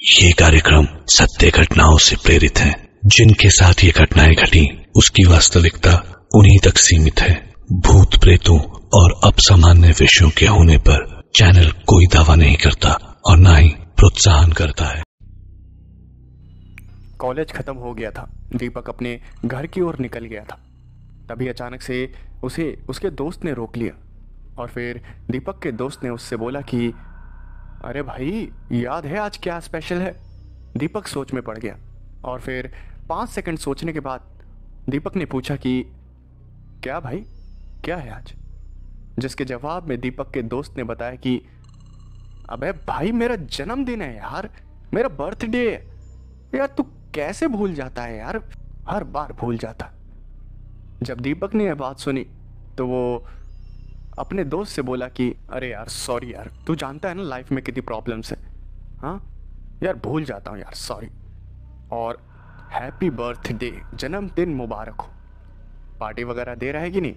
ये कार्यक्रम सत्य घटनाओं से प्रेरित है। जिनके साथ ये घटनाएँ घटी, उसकी वास्तविकता उन्हीं तक सीमित है। भूत प्रेतों और अपसामान्य विषयों के होने पर चैनल कोई दावा नहीं करता और न ही प्रोत्साहन करता है। कॉलेज खत्म हो गया था। दीपक अपने घर की ओर निकल गया था। तभी अचानक से उसे, उसके दोस्त ने रोक लिया। और फिर दीपक के दोस्त ने उससे बोला कि अरे भाई, याद है आज क्या स्पेशल है? दीपक सोच में पड़ गया। और फिर पाँच सेकंड सोचने के बाद दीपक ने पूछा कि, क्या भाई, क्या है आज? जिसके जवाब में दीपक के दोस्त ने बताया कि, अबे भाई, मेरा जन्मदिन है यार, मेरा बर्थडे है। यार, तू कैसे भूल जाता है यार? हर बार भूल जाता। जब दीपक ने यह बात सुनी तो वो अपने दोस्त से बोला कि, अरे यार सॉरी यार, तू जानता है ना लाइफ में कितनी प्रॉब्लम्स है? हाँ? यार, भूल जाता हूँ यार सॉरी और हैप्पी बर्थडे जन्मदिन मुबारक हो. पार्टी वगैरह दे रहा है कि नहीं?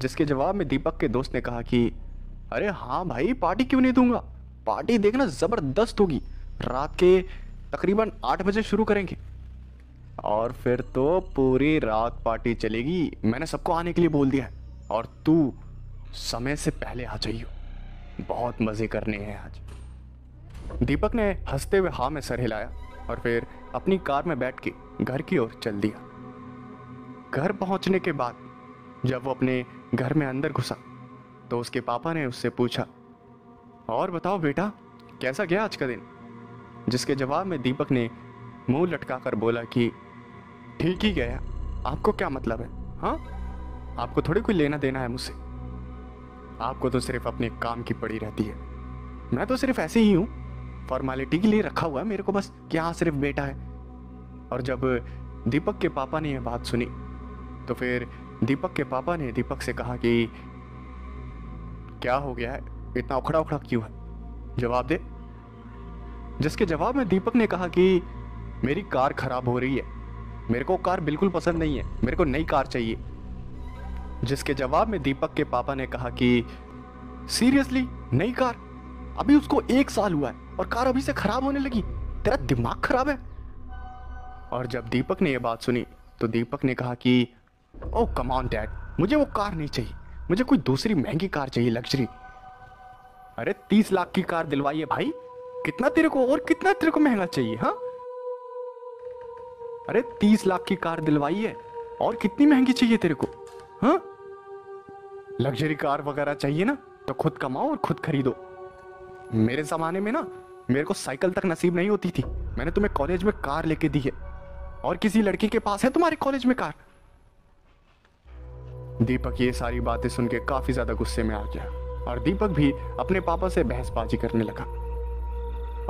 जिसके जवाब में दीपक के दोस्त ने कहा कि, अरे हाँ भाई पार्टी क्यों नहीं दूँगा? पार्टी देखना ज़बरदस्त होगी. रात के तकरीबन आठ बजे शुरू करेंगे. और फिर तो पूरी रात पार्टी चलेगी. मैंने सबको आने के लिए बोल दिया है. और तू समय से पहले आ जाइयो। बहुत मज़े करने हैं आज। दीपक ने हँसते हुए हाँ में सर हिलाया और फिर अपनी कार में बैठ के घर की ओर चल दिया। घर पहुँचने के बाद जब वो अपने घर में अंदर घुसा तो उसके पापा ने उससे पूछा, और बताओ बेटा, कैसा गया आज का दिन? जिसके जवाब में दीपक ने मुँह लटकाकर बोला कि, ठीक ही गया। आपको क्या मतलब है हाँ? आपको थोड़ी कोई लेना देना है मुझसे। आपको तो सिर्फ़ अपने काम की पड़ी रहती है। मैं तो सिर्फ़ ऐसे ही हूँ। फॉर्मेलिटी के लिए रखा हुआ है मेरे को बस कि हाँ सिर्फ़ बेटा है। और जब दीपक के पापा ने यह बात सुनी तो फिर दीपक के पापा ने दीपक से कहा कि, क्या हो गया है? इतना उखड़ा उखड़ा क्यों है? जवाब दे। जिसके जवाब में दीपक ने कहा कि, मेरी कार खराब हो रही है। मेरे को कार बिल्कुल पसंद नहीं है। मेरे को नई कार चाहिए। जिसके जवाब में दीपक के पापा ने कहा कि, सीरियसली नई कार। अभी उसको एक साल हुआ है और कार अभी से खराब होने लगी। तेरा दिमाग खराब है? और जब दीपक ने यह बात सुनी तो दीपक ने कहा कि ओ कमान डैड मुझे वो कार नहीं चाहिए। मुझे कोई दूसरी महँगी कार चाहिए लग्जरी अरे, तीस लाख की कार दिलवाइए भाई। कितना तेरे को और कितना तेरे को महँगा चाहिए हाँ? अरे, तीस लाख की कार दिलवाइए। और कितनी महँगी चाहिए तेरे को? हाँ? लग्जरी कार वगैरह चाहिए ना तो खुद कमाओ और खुद खरीदो। मेरे जमाने में ना, मेरे को साइकिल तक नसीब नहीं होती थी। मैंने तुम्हें कॉलेज में कार लेके दी है। और किसी लड़की के पास है तुम्हारे कॉलेज में कार दीपक, ये सारी बातें सुन के काफ़ी ज़्यादा गुस्से में आ गया। और दीपक भी अपने पापा से बहसबाजी करने लगा।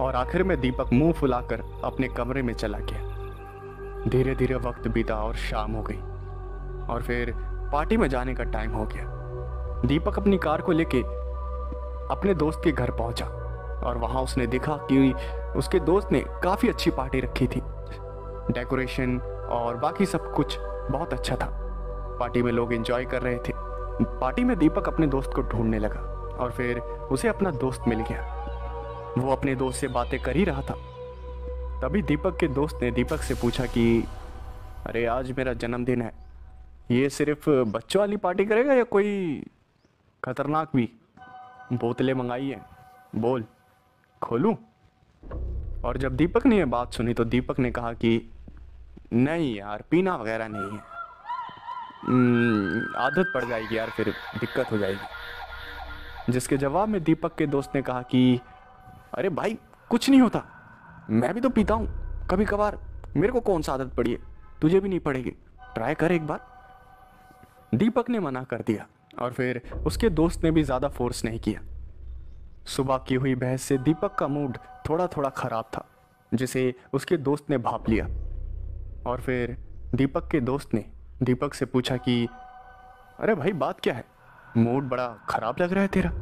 और आखिर में दीपक मुँह फुलाकर अपने कमरे में चला गया। धीरे धीरे वक्त बीता और शाम हो गई। और फिर पार्टी में जाने का टाइम हो गया। दीपक अपनी कार को लेके अपने दोस्त के घर पहुँचा और वहाँ उसने देखा कि उसके दोस्त ने काफ़ी अच्छी पार्टी रखी थी। डेकोरेशन और बाकी सब कुछ बहुत अच्छा था। पार्टी में लोग एंजॉय कर रहे थे। पार्टी में दीपक अपने दोस्त को ढूँढने लगा और फिर उसे अपना दोस्त मिल गया। वो अपने दोस्त से बातें कर ही रहा था। तभी दीपक के दोस्त ने दीपक से पूछा कि, अरे, आज मेरा जन्मदिन है। ये सिर्फ़ बच्चों वाली पार्टी करेगा या कोई खतरनाक भी? बोतलें मंगाई है। बोल। खोलूं? और जब दीपक ने यह बात सुनी तो दीपक ने कहा कि नहीं यार पीना वगैरह नहीं है। हम्म, आदत पड़ जाएगी यार फिर दिक्कत हो जाएगी। जिसके जवाब में दीपक के दोस्त ने कहा कि अरे भाई कुछ नहीं होता। मैं भी तो पीता हूँ। कभी कभार मेरे को कौन सा आदत पड़ी है? तुझे भी नहीं पड़ेगी। ट्राई कर एक बार। दीपक ने मना कर दिया और फिर उसके दोस्त ने भी ज़्यादा फोर्स नहीं किया। सुबह की हुई बहस से दीपक का मूड थोड़ा थोड़ा ख़राब था, जिसे उसके दोस्त ने भाप लिया। और फिर दीपक के दोस्त ने दीपक से पूछा कि, अरे भाई, बात क्या है? मूड बड़ा ख़राब लग रहा है तेरा?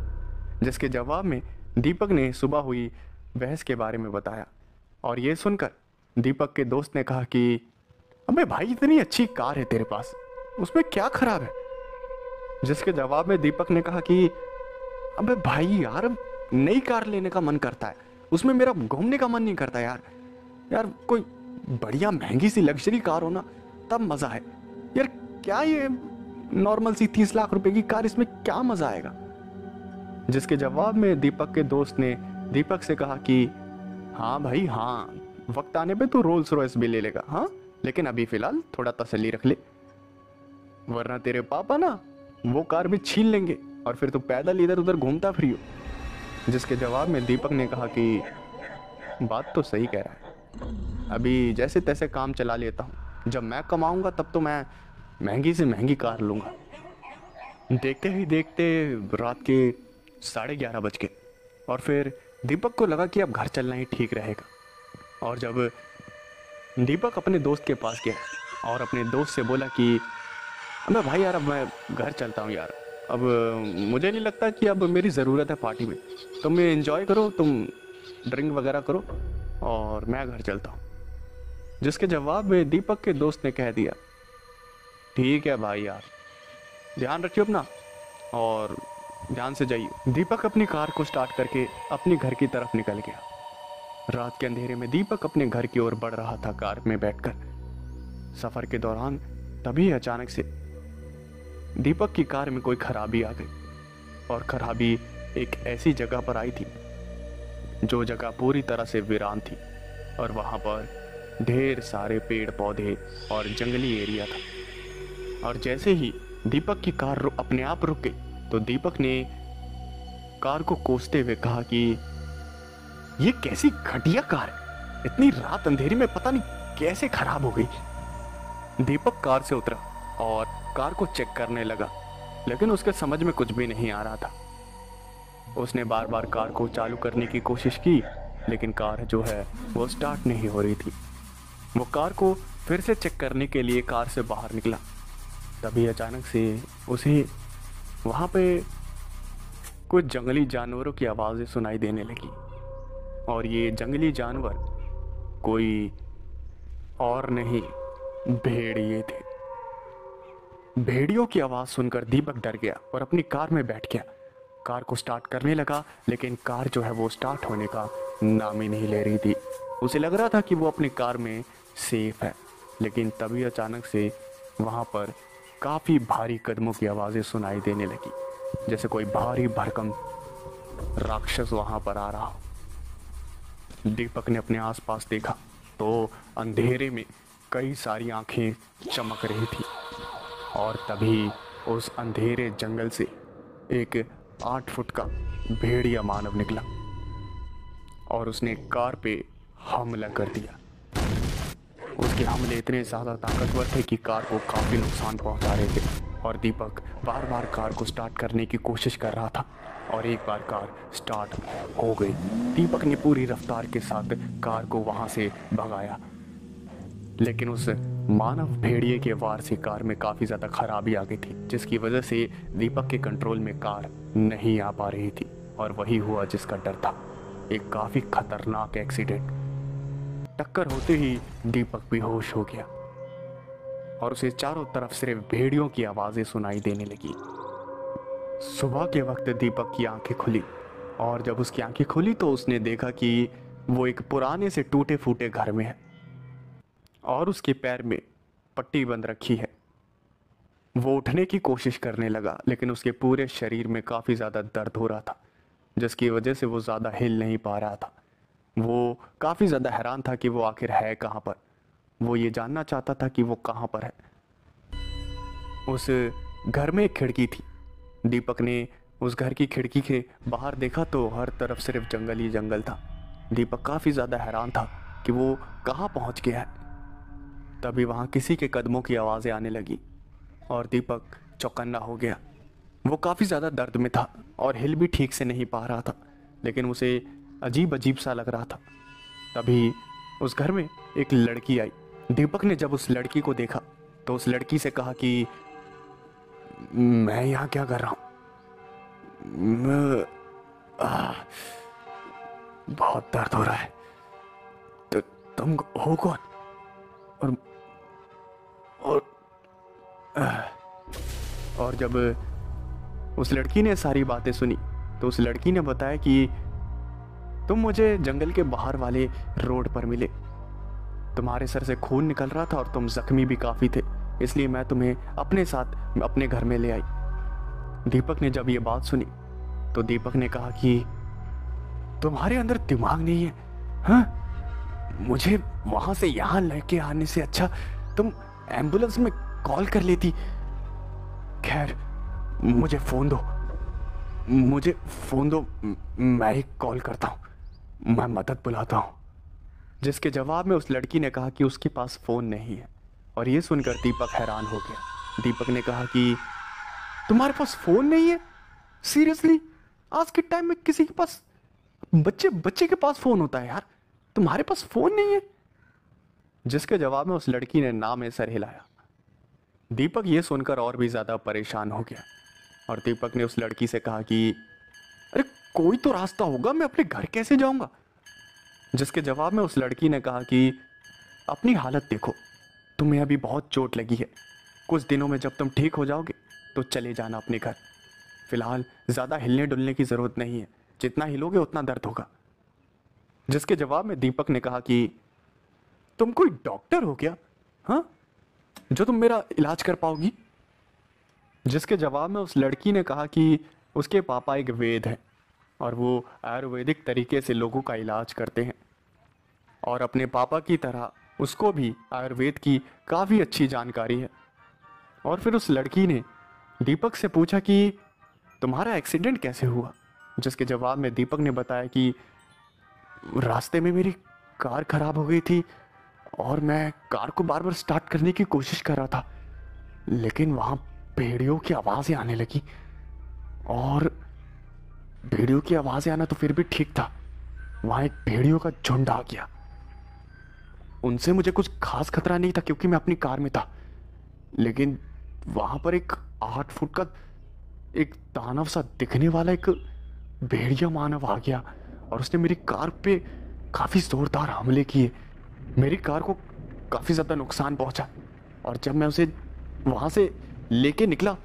जिसके जवाब में दीपक ने सुबह हुई बहस के बारे में बताया। और ये सुनकर दीपक के दोस्त ने कहा कि, अबे भाई, इतनी अच्छी कार है तेरे पास। उसमें क्या खराब है? जिसके जवाब में दीपक ने कहा कि, अबे भाई यार, नई कार लेने का मन करता है। उसमें मेरा घूमने का मन नहीं करता यार। यार, कोई बढ़िया महँगी सी लग्जरी कार हो ना, तब मज़ा है यार, क्या ये नॉर्मल सी तीस लाख रुपए की कार इसमें क्या मज़ा आएगा? जिसके जवाब में दीपक के दोस्त ने, दीपक से कहा कि हाँ भाई हाँ वक्त आने पे तू रोल्स रॉयस भी ले लेगा हाँ? लेकिन अभी फ़िलहाल थोड़ा तसली रख ले। वरना तेरे पापा ना वो कार भी छीन लेंगे और फिर तू पैदल इधर उधर घूमता फ्री हो। जिसके जवाब में दीपक ने कहा कि, बात तो सही कह रहा है। अभी जैसे तैसे काम चला लेता हूँ। जब मैं कमाऊँगा तब तो मैं महँगी से महँगी कार लूँगा। देखते ही देखते रात के साढ़े ग्यारह बज के और फिर दीपक को लगा कि अब घर चलना ही ठीक रहेगा। और जब दीपक अपने दोस्त के पास गया और अपने दोस्त से बोला कि अबे भाई यार, अब मैं घर चलता हूँ यार। अब मुझे नहीं लगता कि अब मेरी ज़रूरत है पार्टी में। तुम एंजॉय करो, तुम ड्रिंक वगैरह करो और मैं घर चलता हूँ। जिसके जवाब में दीपक के दोस्त ने कह दिया, ठीक है भाई यार, ध्यान रखियो अपना और ध्यान से जाइए दीपक अपनी कार को स्टार्ट करके अपने घर की तरफ़ निकल गया। रात के अंधेरे में दीपक अपने घर की ओर बढ़ रहा था कार में बैठकर। सफ़र के दौरान तभी अचानक से दीपक की कार में कोई खराबी आ गई और खराबी एक ऐसी जगह पर आई थी जो जगह पूरी तरह से वीरान थी और वहाँ पर ढेर सारे पेड़ पौधे और जंगली एरिया था। और जैसे ही दीपक की कार अपने आप रुक गई तो दीपक ने कार को कोसते हुए कहा कि, ये कैसी घटिया कार है। इतनी रात अंधेरी में पता नहीं कैसे खराब हो गई। दीपक कार से उतरा। और कार को चेक करने लगा, लेकिन उसके समझ में कुछ भी नहीं आ रहा था। उसने बार बार कार को चालू करने की कोशिश की, लेकिन कार जो है, वो स्टार्ट नहीं हो रही थी। वो कार को फिर से चेक करने के लिए कार से बाहर निकला। तभी अचानक से उसे वहाँ पे कुछ जंगली जानवरों की आवाज़ें सुनाई देने लगी। और ये जंगली जानवर कोई और नहीं, भेड़िए थे। भेड़ियों की आवाज़ सुनकर दीपक डर गया और अपनी कार में बैठ गया। कार को स्टार्ट करने लगा, लेकिन कार जो है वो स्टार्ट होने का नाम ही नहीं ले रही थी। उसे लग रहा था कि वो अपनी कार में सेफ़ है, लेकिन तभी अचानक से वहाँ पर काफ़ी भारी कदमों की आवाज़ें सुनाई देने लगी। जैसे कोई भारी भरकम राक्षस वहाँ पर आ रहा हो। दीपक ने अपने आसपास देखा तो अंधेरे में कई सारी आँखें चमक रही थी। और तभी उस अंधेरे जंगल से एक आठ फुट का भेड़िया मानव निकला और उसने कार पे हमला कर दिया। उसके हमले इतने ज़्यादा ताकतवर थे कि कार को काफ़ी नुकसान पहुँचा रहे थे और दीपक बार बार कार को स्टार्ट करने की कोशिश कर रहा था और एक बार कार स्टार्ट हो गई। दीपक ने पूरी रफ्तार के साथ कार को वहाँ से भगाया। लेकिन उस मानव भेड़िए के वार से कार में काफ़ी ज़्यादा खराबी आ गई थी, जिसकी वजह से दीपक के कंट्रोल में कार नहीं आ पा रही थी, और वही हुआ जिसका डर था। एक काफ़ी खतरनाक एक्सीडेंट टक्कर होते ही दीपक बेहोश हो गया, और उसे चारों तरफ़ सिर्फ़ भेड़ियों की आवाज़ें सुनाई देने लगी। सुबह के वक्त दीपक की आँखें खुली, और जब उसकी आँखें खुली तो उसने देखा कि वो एक पुराने से टूटे फूटे घर में है। और उसके पैर में पट्टी बंद रखी है। वो उठने की कोशिश करने लगा, लेकिन उसके पूरे शरीर में काफ़ी ज़्यादा दर्द हो रहा था, जिसकी वजह से वो ज़्यादा हिल नहीं पा रहा था। वो काफ़ी ज़्यादा हैरान था कि वो आखिर है कहाँ पर। वो ये जानना चाहता था कि वो कहाँ पर है। उस घर में एक खिड़की थी। दीपक ने उस घर की खिड़की के बाहर देखा तो हर तरफ़ सिर्फ़ जंगल ही जंगल था। दीपक काफ़ी ज़्यादा हैरान था कि वो कहाँ पहुँच गया है। तभी वहाँ किसी के कदमों की आवाज़ें आने लगी और दीपक चौकन्ना हो गया। वो काफ़ी ज़्यादा दर्द में था और हिल भी ठीक से नहीं पा रहा था, लेकिन उसे अजीब अजीब सा लग रहा था। तभी उस घर में एक लड़की आई। दीपक ने जब उस लड़की को देखा तो उस लड़की से कहा कि, मैं यहाँ क्या कर रहा हूँ? बहुत दर्द हो रहा है। तो तुम हो कौन? और जब उस लड़की ने सारी बातें सुनी तो उस लड़की ने बताया कि तुम मुझे जंगल के बाहर वाले रोड पर मिले। तुम्हारे सर से खून निकल रहा था और तुम जख्मी भी काफ़ी थे, इसलिए मैं तुम्हें अपने साथ, अपने घर में ले आई। दीपक ने जब ये बात सुनी तो दीपक ने कहा कि तुम्हारे अंदर दिमाग नहीं है हाँ? मुझे वहाँ से यहाँ लेके आने से अच्छा तुम एंबुलेंस में कॉल कर लेती। खैर, मुझे फ़ोन दो। मुझे फ़ोन दो, मैं ही कॉल करता हूँ। मैं मदद बुलाता हूँ। जिसके जवाब में उस लड़की ने कहा कि उसके पास फ़ोन नहीं है। और ये सुनकर दीपक हैरान हो गया। दीपक ने कहा कि, तुम्हारे पास फ़ोन नहीं है? सीरियसली आज के टाइम में किसी के पास, बच्चे बच्चे के पास फ़ोन होता है यार। तुम्हारे पास फ़ोन नहीं है? जिसके जवाब में उस लड़की ने नाम में सर हिलाया दीपक ये सुनकर और भी ज़्यादा परेशान हो गया। और दीपक ने उस लड़की से कहा कि, अरे, कोई तो रास्ता होगा, मैं अपने घर कैसे जाऊँगा? जिसके जवाब में उस लड़की ने कहा कि, अपनी हालत देखो, तुम्हें अभी बहुत चोट लगी है। कुछ दिनों में जब तुम ठीक हो जाओगे तो चले जाना अपने घर। फ़िलहाल, ज़्यादा हिलने डुलने की ज़रूरत नहीं है। जितना हिलोगे, उतना दर्द होगा। जिसके जवाब में दीपक ने कहा कि, तुम कोई डॉक्टर हो क्या? हाँ? जो तुम मेरा इलाज कर पाओगी। जिसके जवाब में उस लड़की ने कहा कि उसके पापा एक वेद हैं और वो आयुर्वेदिक तरीके से लोगों का इलाज करते हैं और अपने पापा की तरह उसको भी आयुर्वेद की काफ़ी अच्छी जानकारी है। और फिर उस लड़की ने दीपक से पूछा कि तुम्हारा एक्सीडेंट कैसे हुआ? जिसके जवाब में दीपक ने बताया कि रास्ते में मेरी कार खराब हो गई थी और मैं कार को बार बार स्टार्ट करने की कोशिश कर रहा था, लेकिन वहाँ भेड़ियों की आवाज़ें आने लगी। और भेड़ियों की आवाज़ें आना तो फिर भी ठीक था। वहाँ एक भेड़ियों का झुंड आ गया। उनसे मुझे कुछ खास खतरा नहीं था क्योंकि मैं अपनी कार में था। लेकिन वहाँ पर एक आठ फुट का एक दानव सा दिखने वाला एक भेड़िया मानव आ गया और उसने मेरी कार पे काफ़ी ज़ोरदार हमले किए। मेरी कार को काफ़ी ज़्यादा नुकसान पहुँचा और जब मैं उसे वहाँ से लेके निकला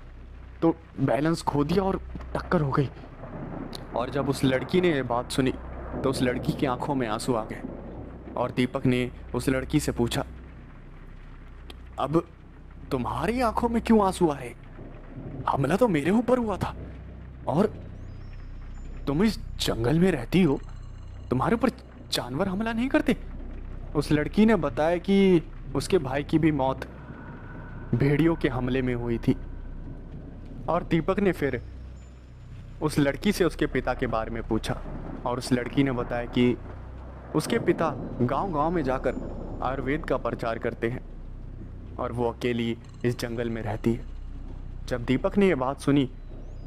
तो बैलेंस खो दिया और टक्कर हो गई। और जब उस लड़की ने ये बात सुनी तो उस लड़की की आँखों में आँसू आ गए और दीपक ने उस लड़की से पूछा, अब तुम्हारी आँखों में क्यों आँसू आ रहे? हमला तो मेरे ऊपर हुआ था। और तुम इस जंगल में रहती हो, तुम्हारे ऊपर जानवर हमला नहीं करते? उस लड़की ने बताया कि उसके भाई की भी मौत भेड़ियों के हमले में हुई थी। और दीपक ने फिर उस लड़की से उसके पिता के बारे में पूछा। और उस लड़की ने बताया कि उसके पिता गांव-गांव में जाकर आयुर्वेद का प्रचार करते हैं और वो अकेली इस जंगल में रहती है। जब दीपक ने यह बात सुनी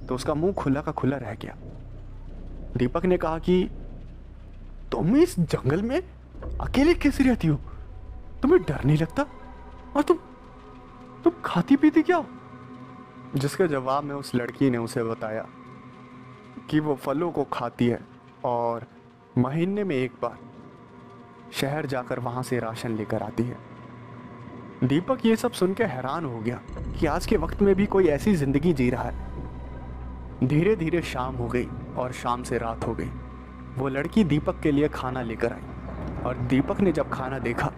तो उसका मुँह खुला का खुला रह गया। दीपक ने कहा कि, तुम इस जंगल में अकेले कैसे रहती हो? तुम्हें डर नहीं लगता? और तुम तुम खाती पीती क्या जिसके जवाब में उस लड़की ने उसे बताया कि वो फलों को खाती है और महीने में एक बार शहर जाकर वहाँ से राशन लेकर आती है। दीपक ये सब सुन के हैरान हो गया कि आज के वक्त में भी कोई ऐसी ज़िंदगी जी रहा है। धीरे धीरे शाम हो गई और शाम से रात हो गई। वो लड़की दीपक के लिए खाना लेकर आई। और दीपक ने जब खाना देखा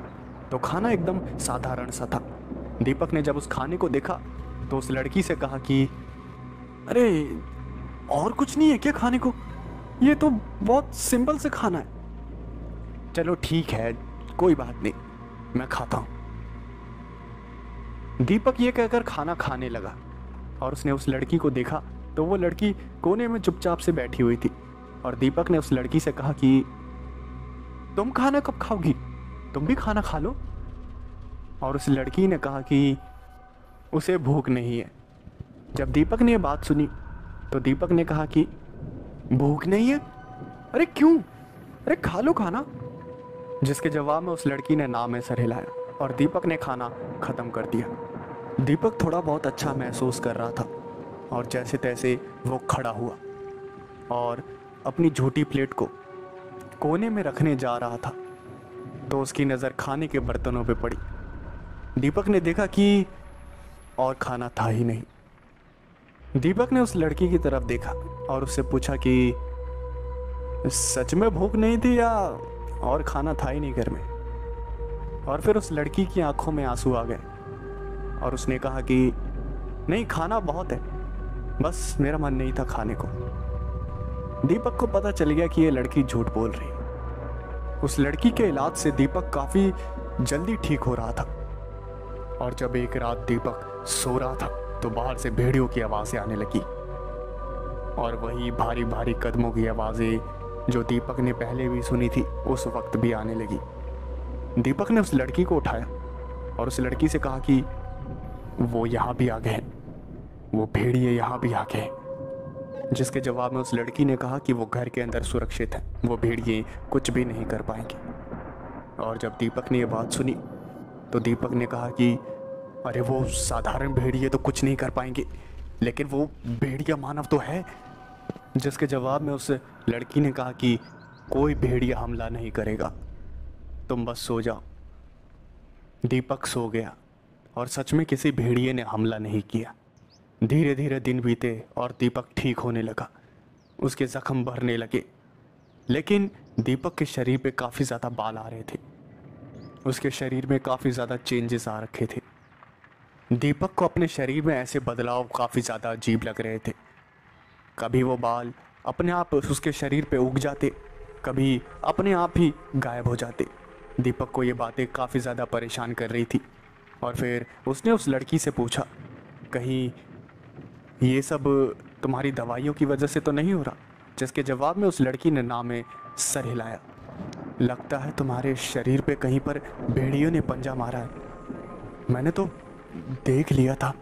तो खाना एकदम साधारण सा था। दीपक ने जब उस खाने को देखा तो उस लड़की से कहा कि, अरे, और कुछ नहीं है क्या खाने को? ये तो बहुत सिंपल से खाना है। चलो ठीक है, कोई बात नहीं, मैं खाता हूँ। दीपक ये कहकर खाना खाने लगा, और उसने उस लड़की को देखा तो वो लड़की कोने में चुपचाप से बैठी हुई थी, और दीपक ने उस लड़की से कहा कि तुम खाना कब खाओगी? तुम भी खाना खा लो। और उस लड़की ने कहा कि उसे भूख नहीं है। जब दीपक ने बात सुनी तो दीपक ने कहा कि भूख नहीं है? अरे क्यों? अरे खा लो खाना। जिसके जवाब में उस लड़की ने नाम में सर हिलाया और दीपक ने खाना ख़त्म कर दिया। दीपक थोड़ा बहुत अच्छा महसूस कर रहा था और जैसे तैसे वो खड़ा हुआ और अपनी झूठी प्लेट को कोने में रखने जा रहा था तो उसकी नज़र खाने के बर्तनों पे पड़ी। दीपक ने देखा कि और खाना था ही नहीं। दीपक ने उस लड़की की तरफ़ देखा और उससे पूछा कि, सच में भूख नहीं थी या और खाना था ही नहीं घर में? और फिर उस लड़की की आँखों में आँसू आ गए और उसने कहा कि, नहीं, खाना बहुत है। बस मेरा मन नहीं था खाने को। दीपक को पता चल गया कि ये लड़की झूठ बोल रही उस लड़की के इलाज से दीपक काफ़ी जल्दी ठीक हो रहा था। और जब एक रात दीपक सो रहा था तो बाहर से भेड़ियों की आवाज़ें आने लगी। और वही भारी भारी कदमों की आवाज़ें जो दीपक ने पहले भी सुनी थी, उस वक्त भी आने लगी। दीपक ने उस लड़की को उठाया और उस लड़की से कहा कि वो यहाँ भी आ गए वो भेड़िए यहाँ भी आ गए जिसके जवाब में उस लड़की ने कहा कि वो घर के अंदर सुरक्षित है। वो भेड़िए कुछ भी नहीं कर पाएँगे। और जब दीपक ने ये बात सुनी तो दीपक ने कहा कि, अरे, वो साधारण भेड़िए तो कुछ नहीं कर पाएँगे, लेकिन वो भेड़िया मानव तो है। जिसके जवाब में उस लड़की ने कहा कि, कोई भेड़िया हमला नहीं करेगा। तुम बस सो जाओ। दीपक सो गया, और सच में किसी भेड़िए ने हमला नहीं किया। धीरे धीरे दिन बीते और दीपक ठीक होने लगा। उसके जख्म भरने लगे। लेकिन दीपक के शरीर पे काफ़ी ज़्यादा बाल आ रहे थे। उसके शरीर में काफ़ी ज़्यादा चेंजेस आ रखे थे। दीपक को अपने शरीर में ऐसे बदलाव काफ़ी ज़्यादा अजीब लग रहे थे। कभी वो बाल अपने आप उसके शरीर पे उग जाते, कभी अपने आप ही गायब हो जाते। दीपक को ये बातें काफ़ी ज़्यादा परेशान कर रही थी। और फिर उसने उस लड़की से पूछा, कहीं ये सब तुम्हारी दवाइयों की वजह से तो नहीं हो रहा, जिसके जवाब में उस लड़की ने नाम सर हिलाया लगता है तुम्हारे शरीर पे कहीं पर भेड़ियों ने पंजा मारा है। मैंने तो देख लिया था।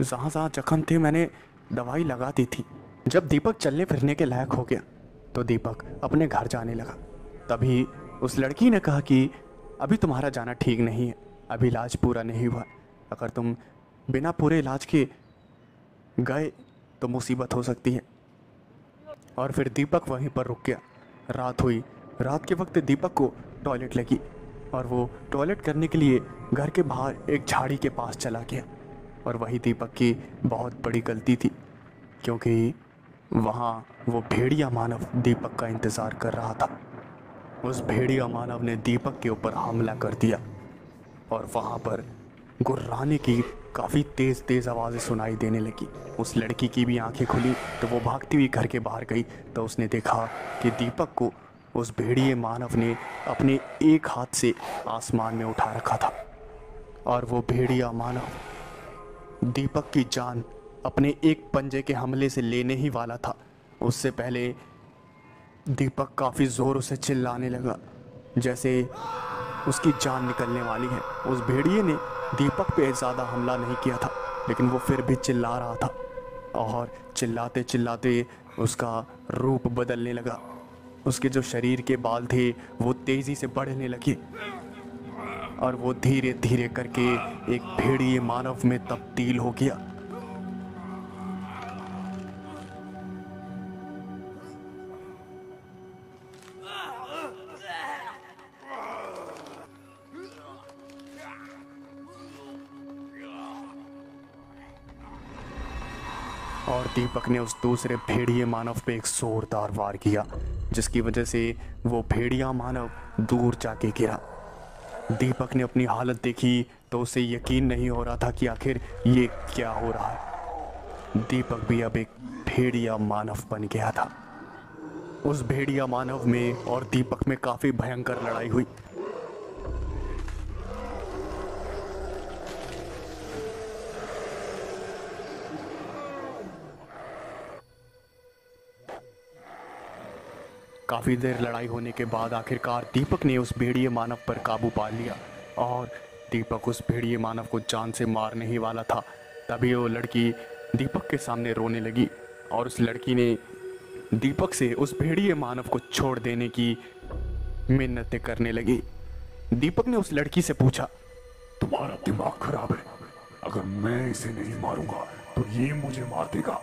जहाँ जहाँ जख्म थे, मैंने दवाई लगा दी थी। जब दीपक चलने फिरने के लायक हो गया तो दीपक अपने घर जाने लगा। तभी उस लड़की ने कहा कि, अभी तुम्हारा जाना ठीक नहीं है, अभी इलाज पूरा नहीं हुआ। अगर तुम बिना पूरे इलाज के गए तो मुसीबत हो सकती है। और फिर दीपक वहीं पर रुक गया। रात हुई। रात के वक्त दीपक को टॉयलेट लगी और वो टॉयलेट करने के लिए घर के बाहर एक झाड़ी के पास चला गया। और वही दीपक की बहुत बड़ी गलती थी, क्योंकि वहाँ वो भेड़िया मानव दीपक का इंतज़ार कर रहा था। उस भेड़िया मानव ने दीपक के ऊपर हमला कर दिया और वहाँ पर गुर्राने की काफ़ी तेज़ तेज़ आवाज़ें सुनाई देने लगी। उस लड़की की भी आँखें खुली तो वो भागती हुई घर के बाहर गई तो उसने देखा कि दीपक को उस भेड़िए मानव ने अपने एक हाथ से आसमान में उठा रखा था। और वो भेड़िया मानव, दीपक की जान अपने एक पंजे के हमले से लेने ही वाला था। उससे पहले दीपक काफ़ी ज़ोर से चिल्लाने लगा, जैसे उसकी जान निकलने वाली है। उस भेड़िए ने दीपक पे ज़्यादा हमला नहीं किया था, लेकिन वो फिर भी चिल्ला रहा था। और चिल्लाते चिल्लाते उसका रूप बदलने लगा। उसके जो शरीर के बाल थे, वो तेज़ी से बढ़ने लगे। और वो धीरे धीरे करके एक भेड़िए मानव में तब्दील हो गया। और दीपक ने उस दूसरे भेड़िए मानव पे एक जोरदार वार किया, जिसकी वजह से वो भेड़िया मानव दूर जाके गिरा। दीपक ने अपनी हालत देखी तो उसे यकीन नहीं हो रहा था कि आखिर ये क्या हो रहा है। दीपक भी अब एक भेड़िया मानव बन गया था। उस भेड़िया मानव में और दीपक में काफ़ी भयंकर लड़ाई हुई। काफ़ी देर लड़ाई होने के बाद आखिरकार दीपक ने उस भेड़िए मानव पर काबू पा लिया और दीपक उस भेड़िए मानव को जान से मारने ही वाला था। तभी वो लड़की दीपक के सामने रोने लगी और उस लड़की ने दीपक से उस भेड़िए मानव को छोड़ देने की मिन्नतें करने लगी। दीपक ने उस लड़की से पूछा, तुम्हारा दिमाग खराब है। अगर मैं इसे नहीं मारूँगा तो ये मुझे मार देगा।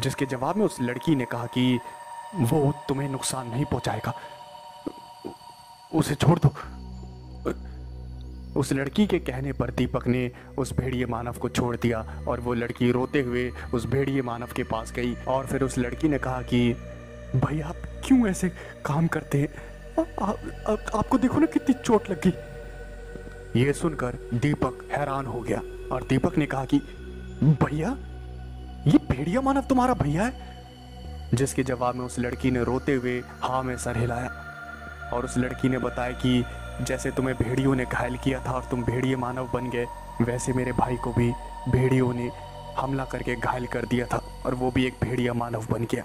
जिसके जवाब में उस लड़की ने कहा कि वो तुम्हें नुकसान नहीं पहुंचाएगा। उसे छोड़ दो। उस लड़की के कहने पर दीपक ने उस भेड़िए मानव को छोड़ दिया और वो लड़की रोते हुए उस भेड़िए मानव के पास गई और फिर उस लड़की ने कहा कि भाई आप क्यों ऐसे काम करते हैं? आ, आ, आ, आपको देखो ना कितनी चोट लगी। ये सुनकर दीपक हैरान हो गया और दीपक ने कहा कि भैया ये भेड़िया मानव तुम्हारा भैया है? जिसके जवाब में उस लड़की ने रोते हुए हाँ में सर हिलाया। और उस लड़की ने बताया कि जैसे तुम्हें भेड़ियों ने घायल किया था और तुम भेड़िए मानव बन गए, वैसे मेरे भाई को भी भेड़ियों ने हमला करके घायल कर दिया था और वो भी एक भेड़िया मानव बन गया।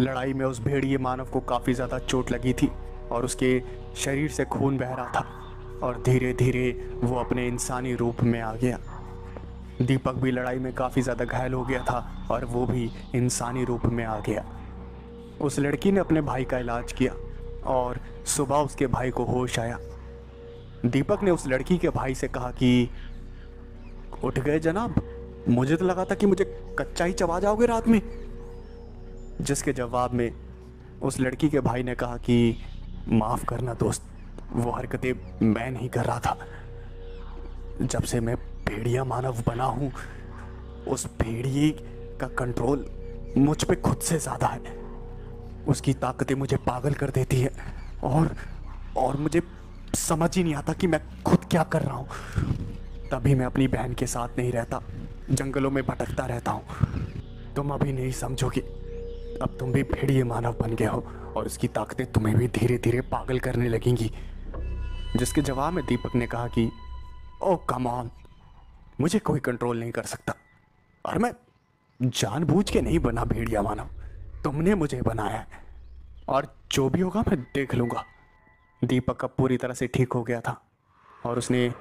लड़ाई में उस भेड़िए मानव को काफ़ी ज़्यादा चोट लगी थी और उसके शरीर से खून बह रहा था और धीरे धीरे वो अपने इंसानी रूप में आ गया। दीपक भी लड़ाई में काफ़ी ज़्यादा घायल हो गया था और वो भी इंसानी रूप में आ गया। उस लड़की ने अपने भाई का इलाज किया और सुबह उसके भाई को होश आया। दीपक ने उस लड़की के भाई से कहा कि, उठ गए जनाब, मुझे तो लगा था कि मुझे कच्चा ही चबा जाओगे रात में। जिसके जवाब में उस लड़की के भाई ने कहा कि, माफ़ करना दोस्त, वो हरकतें मैं नहीं कर रहा था। जब से मैं भेड़िया मानव बना हूँ, उस भेड़िए का कंट्रोल मुझ पे खुद से ज़्यादा है। उसकी ताकतें मुझे पागल कर देती है और और मुझे समझ ही नहीं आता कि मैं खुद क्या कर रहा हूँ। तभी मैं अपनी बहन के साथ नहीं रहता, जंगलों में भटकता रहता हूँ। तुम अभी नहीं समझोगे अब तुम भी भेड़िए मानव बन गए हो और उसकी ताकतें तुम्हें भी धीरे धीरे पागल करने लगेंगी। जिसके जवाब में दीपक ने कहा कि ओ कमान मुझे कोई कंट्रोल नहीं कर सकता। और मैं जानबूझ के नहीं बना भेड़िया मानव। तुमने मुझे बनाया और जो भी होगा मैं देख लूँगा। दीपक अब पूरी तरह से ठीक हो गया था। और उसने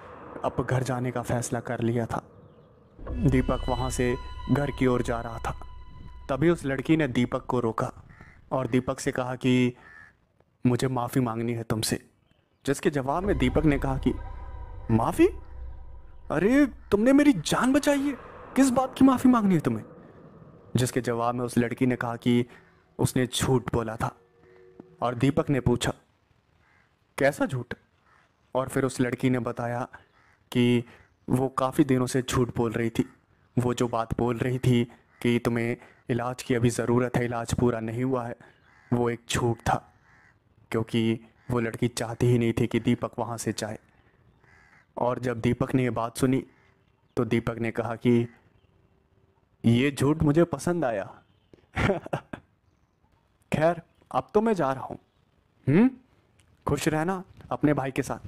अब घर जाने का फैसला कर लिया था। दीपक वहाँ से घर की ओर जा रहा था। तभी उस लड़की ने दीपक को रोका। और दीपक से कहा कि, मुझे माफ़ी मांगनी है तुमसे। जिसके जवाब में दीपक ने कहा कि, माफ़ी? अरे, तुमने मेरी जान बचाई है। किस बात की माफ़ी मांगनी है तुम्हें? जिसके जवाब में उस लड़की ने कहा कि उसने झूठ बोला था। और दीपक ने पूछा, कैसा झूठ? और फिर उस लड़की ने बताया कि वो काफ़ी दिनों से झूठ बोल रही थी। वो जो बात बोल रही थी कि तुम्हें इलाज की अभी ज़रूरत है, इलाज पूरा नहीं हुआ है, वो एक झूठ था। क्योंकि वो लड़की चाहती ही नहीं थी कि दीपक वहाँ से जाए। और जब दीपक ने ये बात सुनी तो दीपक ने कहा कि, ये झूठ मुझे पसंद आया। खैर, अब तो मैं जा रहा हूँ। हम्म? खुश रहना अपने भाई के साथ।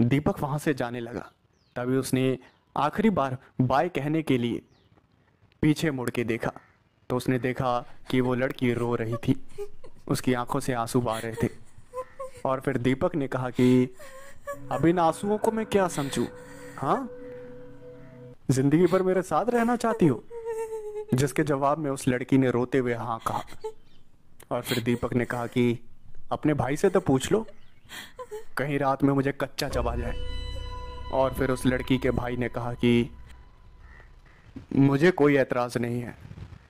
दीपक वहाँ से जाने लगा। तभी उसने आखिरी बार बाय कहने के लिए पीछे मुड़ के देखा। तो उसने देखा कि वो लड़की रो रही थी। उसकी आँखों से आँसू बह रहे थे। और फिर दीपक ने कहा कि अब इन आंसुओं को मैं क्या समझू? हाँ? ज़िंदगी भर मेरे साथ रहना चाहती हो? जिसके जवाब में उस लड़की ने रोते हुए हाँ कहा। और फिर दीपक ने कहा कि, अपने भाई से तो पूछ लो। कहीं रात में मुझे कच्चा चबा जाए। और फिर उस लड़की के भाई ने कहा कि, मुझे कोई एतराज़ नहीं है।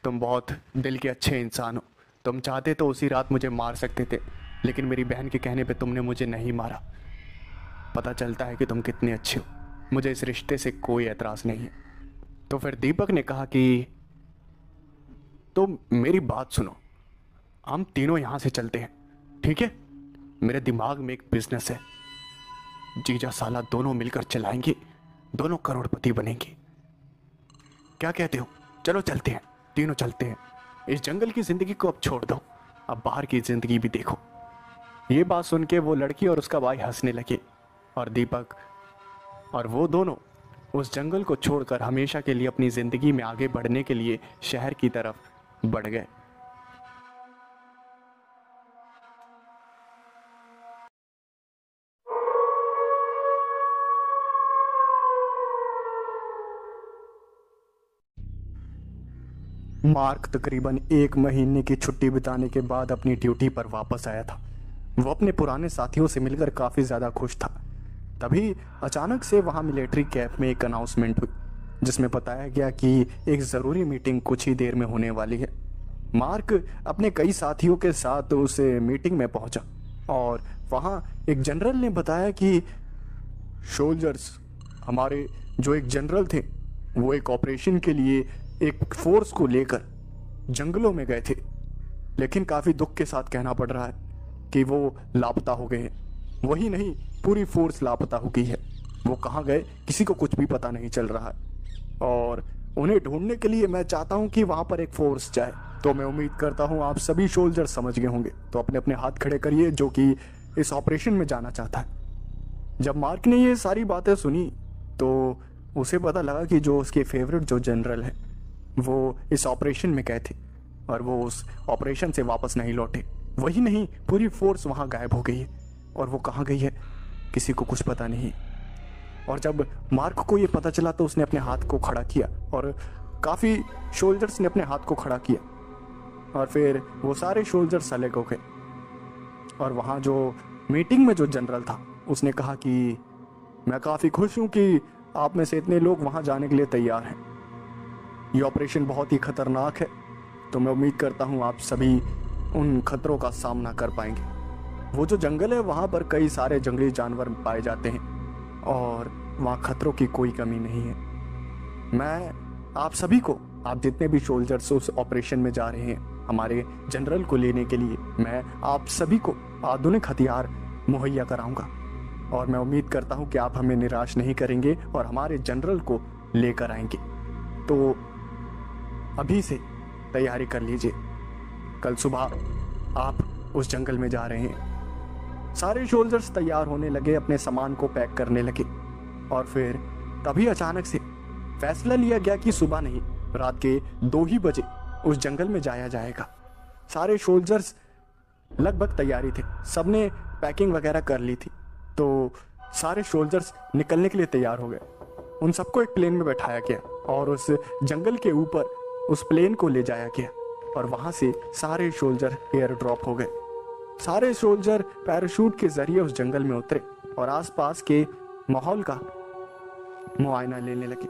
तुम बहुत दिल के अच्छे इंसान हो। तुम चाहते तो उसी रात मुझे मार सकते थे, लेकिन मेरी बहन के कहने पे तुमने मुझे नहीं मारा। पता चलता है कि तुम कितने अच्छे हो। मुझे इस रिश्ते से कोई एतराज़ नहीं है। तो फिर दीपक ने कहा कि तो मेरी बात सुनो। हम तीनों यहाँ से चलते हैं, ठीक है? मेरे दिमाग में एक बिज़नेस है। जीजा साला दोनों मिलकर चलाएँगे, दोनों करोड़पति बनेंगे। क्या कहते हो? चलो चलते हैं, तीनों चलते हैं। इस जंगल की ज़िंदगी को अब छोड़ दो, अब बाहर की ज़िंदगी भी देखो। ये बात सुन के वो लड़की और उसका भाई हंसने लगे। और दीपक और वो दोनों उस जंगल को छोड़कर हमेशा के लिए अपनी ज़िंदगी में आगे बढ़ने के लिए शहर की तरफ़ बढ़ गए। मार्क तकरीबन एक महीने की छुट्टी बिताने के बाद अपनी ड्यूटी पर वापस आया था। वो अपने पुराने साथियों से मिलकर काफ़ी ज़्यादा खुश था। तभी अचानक से वहाँ मिलिट्री कैप में एक अनाउंसमेंट हुई, जिसमें बताया गया कि एक ज़रूरी मीटिंग कुछ ही देर में होने वाली है। मार्क अपने कई साथियों के साथ उस मीटिंग में पहुँचा और वहाँ एक जनरल ने बताया कि सोल्जर्स हमारे जो एक जनरल थे, वो एक ऑपरेशन के लिए एक फोर्स को लेकर जंगलों में गए थे। लेकिन काफ़ी दुख के साथ कहना पड़ रहा है कि वो लापता हो गए हैं। वही नहीं, पूरी फोर्स लापता हो गई है। वो कहाँ गए, किसी को कुछ भी पता नहीं चल रहा है। और उन्हें ढूँढने के लिए मैं चाहता हूँ कि वहाँ पर एक फोर्स जाए। तो मैं उम्मीद करता हूँ आप सभी सोल्जर समझ गए होंगे। तो अपने अपने हाथ खड़े करिए, जो कि इस ऑपरेशन में जाना चाहता है। जब मार्क ने ये सारी बातें सुनी तो उसे पता लगा कि जो उसके फेवरेट जो जनरल है, वो इस ऑपरेशन में गए थे। और वो उस ऑपरेशन से वापस नहीं लौटे। वही नहीं, पूरी फोर्स वहाँ गायब हो गई है। और वो कहाँ गई है, किसी को कुछ पता नहीं। और जब मार्क को ये पता चला तो उसने अपने हाथ को खड़ा किया और काफ़ी शोल्जर्स ने अपने हाथ को खड़ा किया। और फिर वो सारे शोल्जर्स अलग हो गए। और वहाँ जो मीटिंग में जो जनरल था, उसने कहा कि, मैं काफ़ी खुश हूँ कि आप में से इतने लोग वहाँ जाने के लिए तैयार हैं। ये ऑपरेशन बहुत ही खतरनाक है। तो मैं उम्मीद करता हूँ आप सभी उन खतरों का सामना कर पाएँगे। वो जो जंगल है, वहाँ पर कई सारे जंगली जानवर पाए जाते हैं और वहाँ खतरों की कोई कमी नहीं है। मैं, आप सभी को, आप जितने भी सोल्जर्स उस ऑपरेशन में जा रहे हैं, हमारे जनरल को लेने के लिए, मैं आप सभी को आधुनिक हथियार मुहैया कराऊँगा। और मैं उम्मीद करता हूँ कि आप हमें निराश नहीं करेंगे और हमारे जनरल को लेकर आएँगे। तो अभी से तैयारी कर लीजिए। कल सुबह आप उस जंगल में जा रहे हैं। सारे शोल्जर्स तैयार होने लगे, अपने सामान को पैक करने लगे। और फिर तभी अचानक से फैसला लिया गया कि सुबह नहीं, रात के दो ही बजे उस जंगल में जाया जाएगा। सारे सोल्जर्स लगभग तैयारी थे। सबने पैकिंग वगैरह कर ली थी। तो सारे सोल्जर्स निकलने के लिए तैयार हो गए। उन सबको एक प्लेन में बैठाया गया और उस जंगल के ऊपर उस प्लेन को ले जाया गया। और वहाँ से सारे सोल्जर एयर ड्रॉप हो गए। सारे सोल्जर पैराशूट के ज़रिए उस जंगल में उतरे और आसपास के माहौल का मुआयना लेने लगे।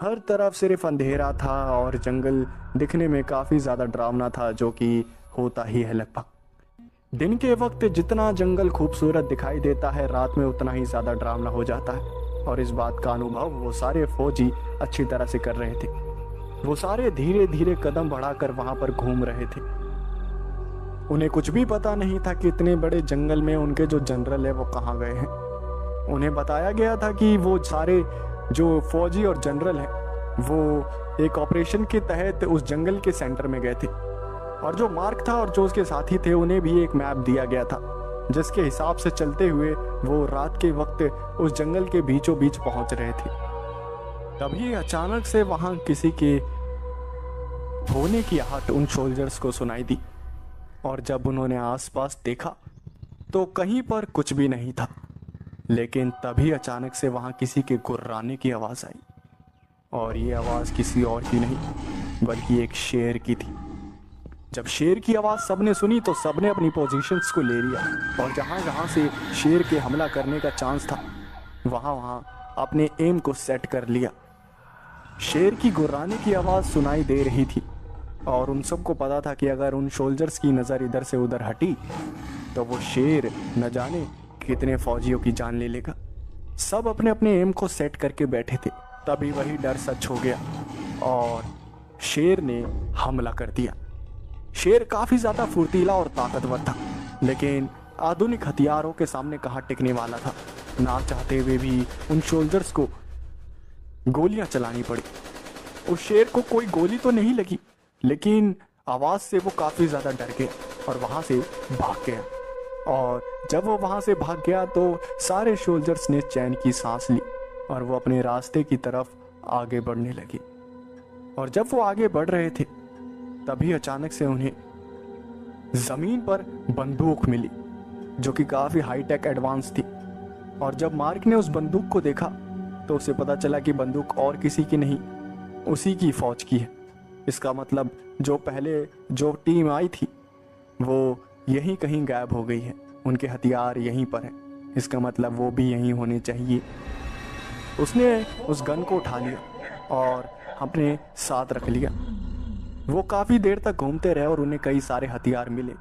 हर तरफ़ सिर्फ़ अंधेरा था और जंगल दिखने में काफ़ी ज़्यादा डरावना था, जो कि होता ही है लगभग। दिन के वक्त जितना जंगल खूबसूरत दिखाई देता है, रात में उतना ही ज़्यादा डरावना हो जाता है। और इस बात का अनुभव वो सारे फौजी अच्छी तरह से कर रहे थे। वो सारे धीरे धीरे कदम बढ़ाकर वहाँ पर घूम रहे थे। उन्हें कुछ भी पता नहीं था कि इतने बड़े जंगल में उनके जो जनरल है वो कहाँ गए हैं। उन्हें बताया गया था कि वो सारे जो फौजी और जनरल हैं, वो एक ऑपरेशन के तहत उस जंगल के सेंटर में गए थे। और जो मार्क था और जो उसके साथी थे, उन्हें भी एक मैप दिया गया था, जिसके हिसाब से चलते हुए वो रात के वक्त उस जंगल के बीचों बीच पहुँच रहे थे। तभी अचानक से वहाँ किसी के होने की आहट उन सोल्जर्स को सुनाई दी। और जब उन्होंने आसपास देखा तो कहीं पर कुछ भी नहीं था। लेकिन तभी अचानक से वहाँ किसी के गुर्राने की आवाज़ आई। और ये आवाज़ किसी और की नहीं, बल्कि एक शेर की थी। जब शेर की आवाज़ सबने सुनी तो सबने अपनी पोजीशंस को ले लिया। और जहाँ जहाँ से शेर के हमला करने का चांस था, वहाँ वहाँ अपने एम को सेट कर लिया। शेर की गुर्राने की आवाज़ सुनाई दे रही थी। और उन सबको पता था कि अगर उन सोल्जर्स की नज़र इधर से उधर हटी तो वो शेर न जाने कितने फौजियों की जान ले लेगा। सब अपने अपने एम को सेट करके बैठे थे। तभी वही डर सच हो गया और शेर ने हमला कर दिया। शेर काफ़ी ज़्यादा फुर्तीला और ताकतवर था, लेकिन आधुनिक हथियारों के सामने कहा टिकने वाला था। ना चाहते हुए भी उन शोल्जर्स को गोलियाँ चलानी पड़ी। उस शेर को कोई गोली तो नहीं लगी? लेकिन आवाज़ से वो काफ़ी ज़्यादा डर गया और वहाँ से भाग गया। और जब वो वहाँ से भाग गया तो सारे सोल्जर्स ने चैन की सांस ली और वो अपने रास्ते की तरफ़ आगे बढ़ने लगे। और जब वो आगे बढ़ रहे थे, तभी अचानक से उन्हें ज़मीन पर बंदूक मिली, जो कि काफ़ी हाईटेक एडवांस थी। और जब मार्क ने उस बंदूक को देखा तो उसे पता चला कि बंदूक और किसी की नहीं, उसी की फौज की है। इसका मतलब जो पहले जो टीम आई थी, वो यहीं कहीं गायब हो गई है। उनके हथियार यहीं पर हैं। इसका मतलब वो भी यहीं होने चाहिए। उसने उस गन को उठा लिया और अपने साथ रख लिया। वो काफ़ी देर तक घूमते रहे और उन्हें कई सारे हथियार मिले।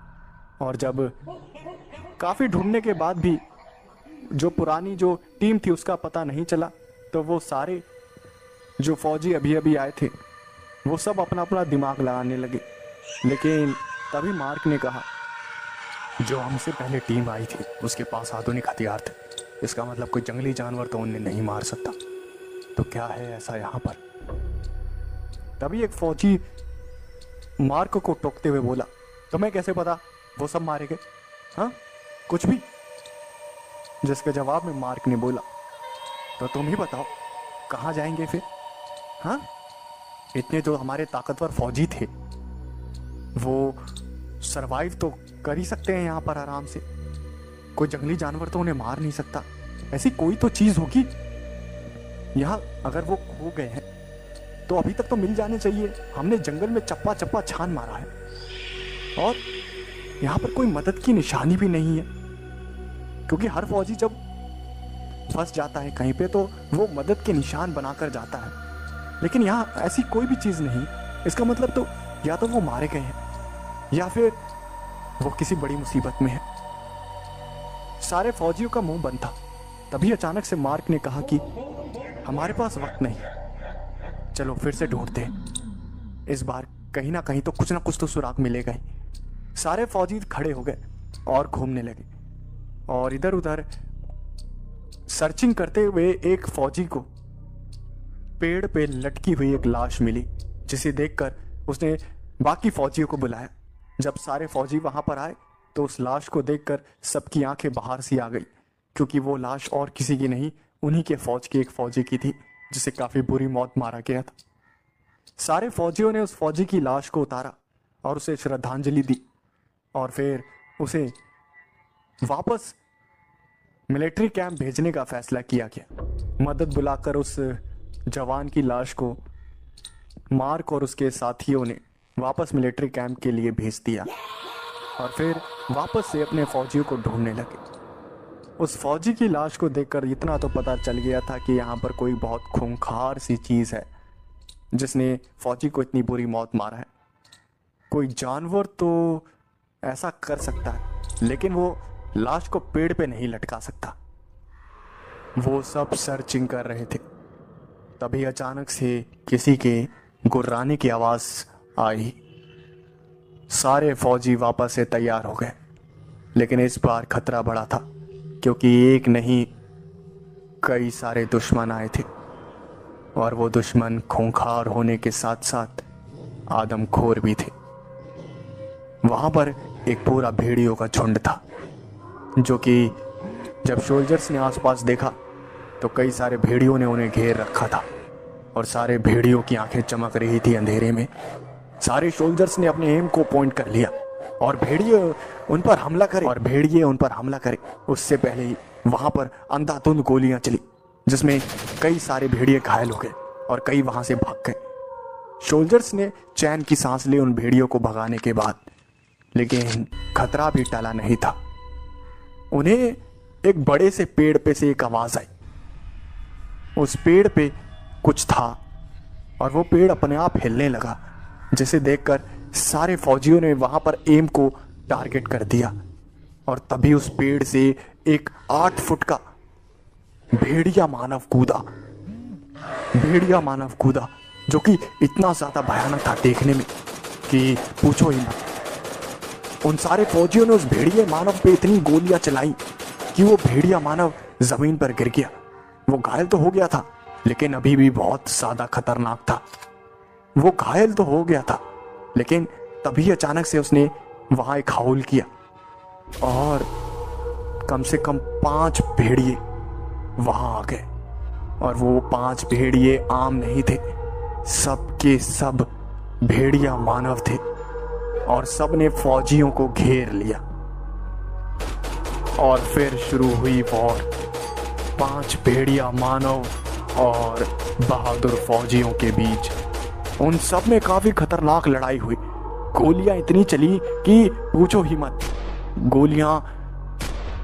और जब काफ़ी ढूँढने के बाद भी जो पुरानी जो टीम थी, उसका पता नहीं चला तो वो सारे जो फौजी अभी अभी आए थे वो सब अपना अपना दिमाग लगाने लगे। लेकिन तभी मार्क ने कहा, जो हमसे पहले टीम आई थी, उसके पास आधुनिक हथियार थे। इसका मतलब कोई जंगली जानवर तो उन्हें नहीं मार सकता। तो क्या है ऐसा यहाँ पर? तभी एक फौजी मार्क को टोकते हुए बोला, तुम्हें कैसे पता? वो सब मारे गए। हाँ? कुछ भी? जिसके जवाब में मार्क ने बोला तो तुम ही बताओ, कहाँ जाएँगे फिर? हाँ? इतने जो हमारे ताकतवर फौजी थे, वो सरवाइव तो कर ही सकते हैं यहाँ पर आराम से। कोई जंगली जानवर तो उन्हें मार नहीं सकता। ऐसी कोई तो चीज़ होगी। यहाँ अगर वो खो गए हैं तो अभी तक तो मिल जाने चाहिए। हमने जंगल में चप्पा चप्पा छान मारा है। और यहाँ पर कोई मदद की निशानी भी नहीं है। क्योंकि हर फौजी जब फंस जाता है कहीं पे तो वो मदद के निशान बनाकर जाता है। लेकिन यहाँ ऐसी कोई भी चीज़ नहीं। इसका मतलब तो या तो वो मारे गए हैं, या फिर वो किसी बड़ी मुसीबत में है। सारे फौजियों का मुँह बंद था। तभी अचानक से मार्क ने कहा कि हमारे पास वक्त नहीं चलो फिर से ढूंढते इस बार कहीं ना कहीं तो कुछ ना कुछ तो सुराग मिलेगा ही। सारे फौजी खड़े हो गए और घूमने लगे। और इधर उधर सर्चिंग करते हुए एक फौजी को पेड़ पे लटकी हुई एक लाश मिली, जिसे देखकर उसने बाकी फौजियों को बुलाया। जब सारे फौजी वहाँ पर आए तो उस लाश को देखकर सबकी आँखें बाहर सी आ गई, क्योंकि वो लाश और किसी की नहीं, उन्हीं के फौज की एक फौजी की थी, जिसे काफ़ी बुरी मौत मारा गया था। सारे फौजियों ने उस फौजी की लाश को उतारा और उसे श्रद्धांजलि दी, और फिर उसे वापस मिलिट्री कैंप भेजने का फैसला किया गया। मदद बुलाकर उस जवान की लाश को मार्क और उसके साथियों ने वापस मिलिट्री कैंप के लिए भेज दिया और फिर वापस से अपने फौजियों को ढूँढने लगे। उस फौजी की लाश को देखकर इतना तो पता चल गया था कि यहाँ पर कोई बहुत खूंखार सी चीज़ है, जिसने फौजी को इतनी बुरी मौत मारा है। कोई जानवर तो ऐसा कर सकता है, लेकिन वो लाश को पेड़ पे नहीं लटका सकता। वो सब सर्चिंग कर रहे थे। तभी अचानक से किसी के गुर्राने की आवाज़ आई। सारे फौजी वापस से तैयार हो गए, लेकिन इस बार खतरा बड़ा था, क्योंकि एक नहीं, कई सारे दुश्मन आए थे, और वो दुश्मन खूंखार होने के साथ साथ आदमखोर भी थे। वहाँ पर एक पूरा भेड़ियों का झुंड था, जो कि जब सोल्जर्स ने आसपास देखा तो कई सारे भेड़ियों ने उन्हें घेर रखा था और सारे भेड़ियों की आँखें चमक रही थी अंधेरे में। सारे सोल्जर्स ने अपने एम को पॉइंट कर लिया और भेड़िए उन पर हमला करे और भेड़िए उन पर हमला करे। उससे पहले ही वहाँ पर अंधाधुंध गोलियाँ चली, जिसमें कई सारे भेड़िए घायल हो गए और कई वहाँ से भाग गए। सोल्जर्स ने चैन की सांस ली उन भेड़ियों को भगाने के बाद, लेकिन खतरा भी टला नहीं था। उन्हें एक बड़े से पेड़ पे से एक आवाज़ आई। उस पेड़ पे कुछ था और वो पेड़ अपने आप हिलने लगा, जिसे देखकर सारे फौजियों ने वहाँ पर एम को टारगेट कर दिया। और तभी उस पेड़ से एक आठ फुट का भेड़िया मानव कूदा। भेड़िया मानव कूदा, जो कि इतना ज़्यादा भयानक था देखने में कि पूछो ही मत। उन सारे फौजियों ने उस भेड़िया मानव पे इतनी गोलियाँ चलाई कि वो भेड़िया मानव ज़मीन पर गिर गया। वो घायल तो हो गया था, लेकिन अभी भी बहुत ज़्यादा खतरनाक था। वो घायल तो हो गया था, लेकिन तभी अचानक से उसने वहाँ एक हाउल किया और कम से कम पाँच भेड़िए वहाँ आ गए। और वो पाँच भेड़िए आम नहीं थे, सब के सब भेड़िया मानव थे और सबने फौजियों को घेर लिया। और फिर शुरू हुई वॉर। पाँच भेड़िया मानव और बहादुर फौजियों के बीच। उन सब में काफ़ी खतरनाक लड़ाई हुई। गोलियाँ इतनी चली कि पूछो ही मत। गोलियाँ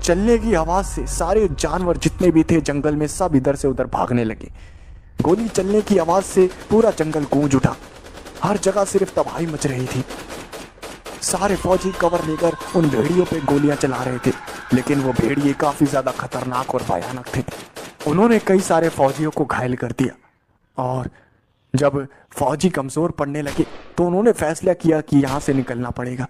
चलने की आवाज़ से सारे जानवर जितने भी थे जंगल में सब इधर से उधर भागने लगे। गोली चलने की आवाज़ से पूरा जंगल गूंज उठा। हर जगह सिर्फ़ तबाही मच रही थी। सारे फौजी कवर लेकर उन भेड़ियों पे गोलियाँ चला रहे थे, लेकिन वो भेड़िए काफ़ी ज़्यादा खतरनाक और भयानक थे। उन्होंने कई सारे फौजियों को घायल कर दिया, और जब फौजी कमज़ोर पड़ने लगे तो उन्होंने फैसला किया कि यहाँ से निकलना पड़ेगा।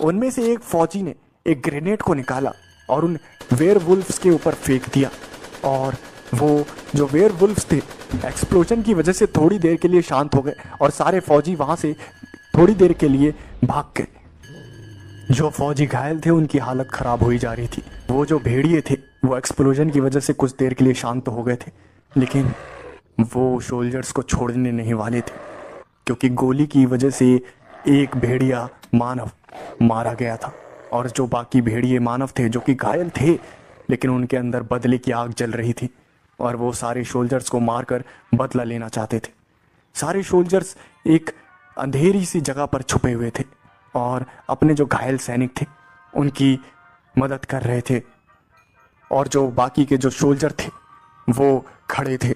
उनमें से एक फौजी ने एक ग्रेनेड को निकाला और उन वेयर के ऊपर फेंक दिया, और वो जो वेयर थे, एक्सप्लोजन की वजह से थोड़ी देर के लिए शांत हो गए, और सारे फौजी वहाँ से थोड़ी देर के लिए भाग गए। जो फौजी घायल थे, उनकी हालत खराब हुई जा रही थी। वो जो भेड़िए थे, वो एक्सप्लोजन की वजह से कुछ देर के लिए शांत तो हो गए थे। लेकिन वो सोल्जर्स को छोड़ने नहीं वाले थे, क्योंकि गोली की वजह से एक भेड़िया मानव मारा गया था। और जो बाकी भेड़िए मानव थे, जो कि घायल थे, लेकिन उनके अंदर बदले की आग जल रही थी, और वो सारे सोल्जर्स को मारकर बदला लेना चाहते थे। सारे सोल्जर्स एक अंधेरी सी जगह पर छुपे हुए थे और अपने जो घायल सैनिक थे, उनकी मदद कर रहे थे। और जो बाकी के जो सोल्जर थे, वो खड़े थे।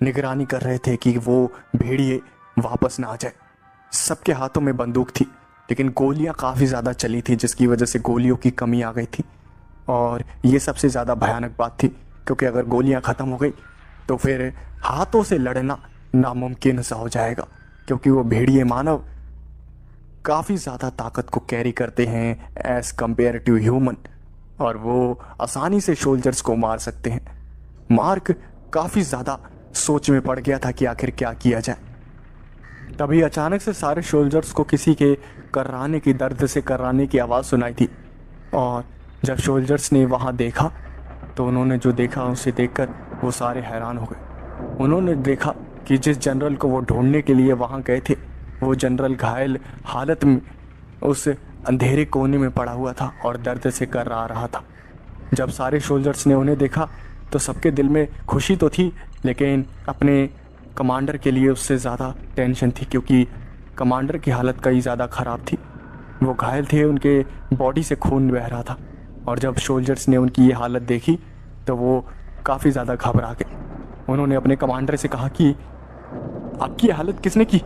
निगरानी कर रहे थे कि वो भेड़िए वापस ना आ जाए। सबके हाथों में बंदूक थी, लेकिन गोलियाँ काफ़ी ज़्यादा चली थी, जिसकी वजह से गोलियों की कमी आ गई थी। और ये सबसे ज़्यादा भयानक बात थी, क्योंकि अगर गोलियाँ ख़त्म हो गई तो फिर हाथों से लड़ना नामुमकिन सा हो जाएगा। क्योंकि वो भेड़िए मानव काफ़ी ज़्यादा ताकत को कैरी करते हैं एज कंपेयर टू ह्यूमन और वो आसानी से सोल्जर्स को मार सकते हैं। मार्क काफ़ी ज़्यादा सोच में पड़ गया था कि आखिर क्या किया जाए। तभी अचानक से सारे सोल्जर्स को किसी के कर्राने की दर्द से कर्राने की आवाज़ सुनाई थी। और जब सोल्जर्स ने वहाँ देखा तो उन्होंने जो देखा, उसे देखकर वो सारे हैरान हो गए। उन्होंने देखा कि जिस जनरल को वो ढूँढने के लिए वहाँ गए थे, वो जनरल घायल हालत में उस अंधेरे कोने में पड़ा हुआ था और दर्द से कर रहा रहा था। जब सारे सोल्जर्स ने उन्हें देखा तो सबके दिल में खुशी तो थी, लेकिन अपने कमांडर के लिए उससे ज़्यादा टेंशन थी, क्योंकि कमांडर की हालत कई ज़्यादा ख़राब थी। वो घायल थे, उनके बॉडी से खून बह रहा था, और जब सोल्जर्स ने उनकी ये हालत देखी तो वो काफ़ी ज़्यादा घबरा गए। उन्होंने अपने कमांडर से कहा कि आपकी हालत किसने की?